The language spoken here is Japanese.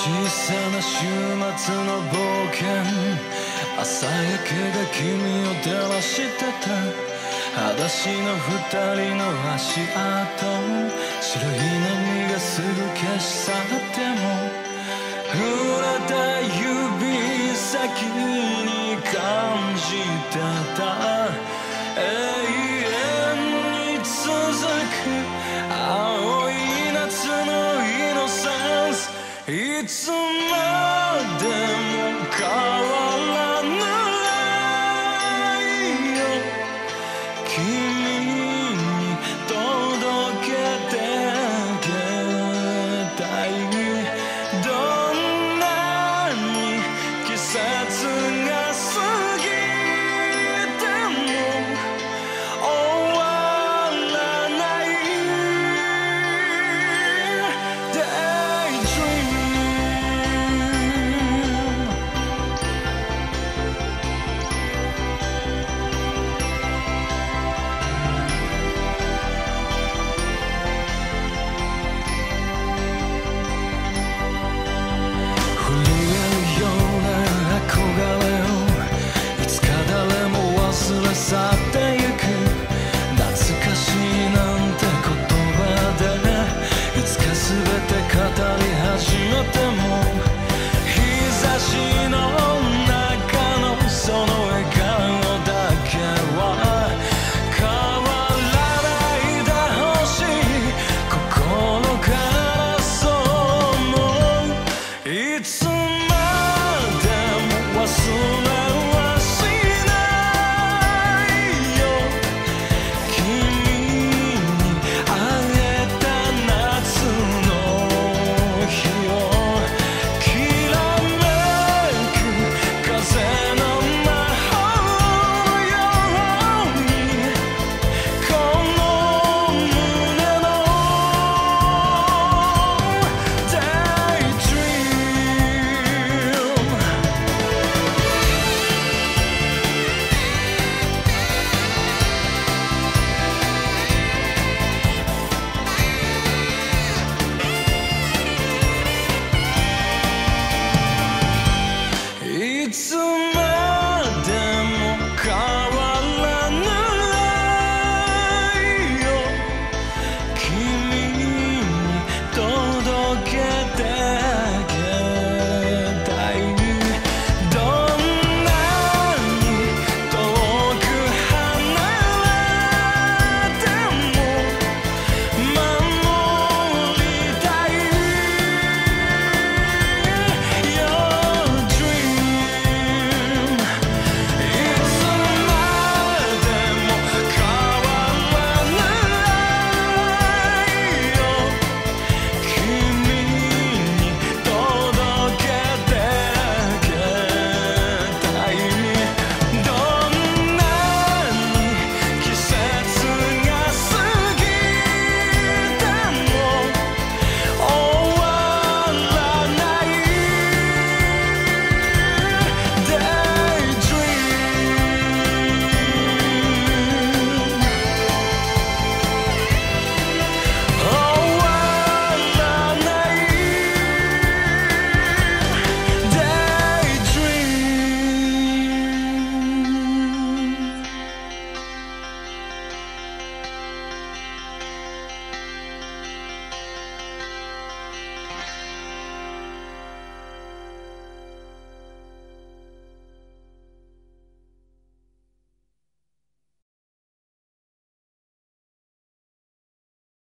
小さな週末の冒険朝焼けが君を照らしてた。裸足の二人の足跡。白い波がすぐ消し去っても。触れた指先に感じてた。